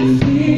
It's me.